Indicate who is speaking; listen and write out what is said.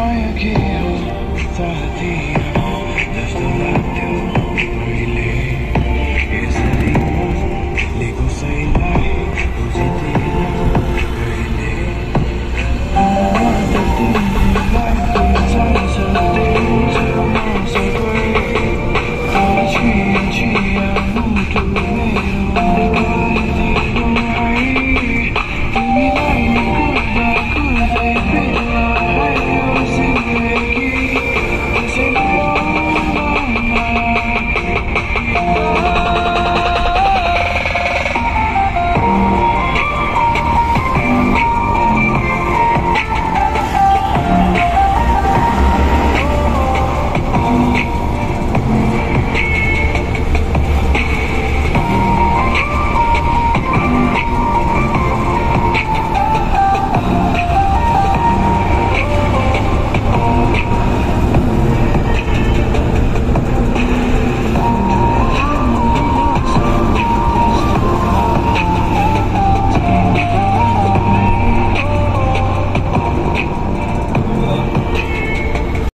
Speaker 1: Foi é o que eu faria.